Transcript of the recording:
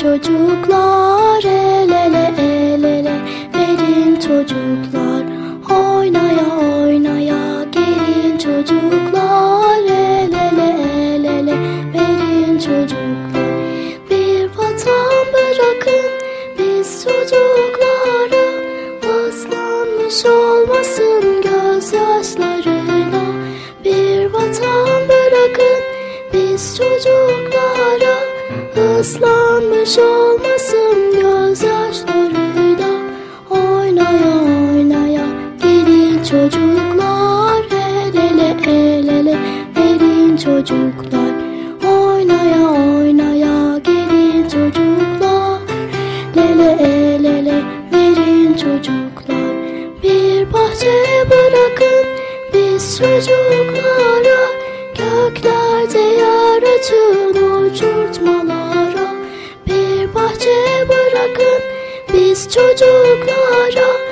çocuklar el ele el ele. Verin çocuklar oynaya oynaya. Gelin çocuklar el ele el ele. Verin çocuklar. Bir vatan bırakın biz çocuklara. Islanmış olmasın gözyaşlarına. Bir vatan bırakın biz çocuklara ıslanmış olmasın gözyaşlarıyla. Oynaya oynaya gelin çocuklar. El ele el ele verin çocuklar. Oynaya oynaya gelin çocuklar. Lele el ele verin çocuklar. Bir bahçe bırakın biz çocuklara. Göklerde biz çocuklara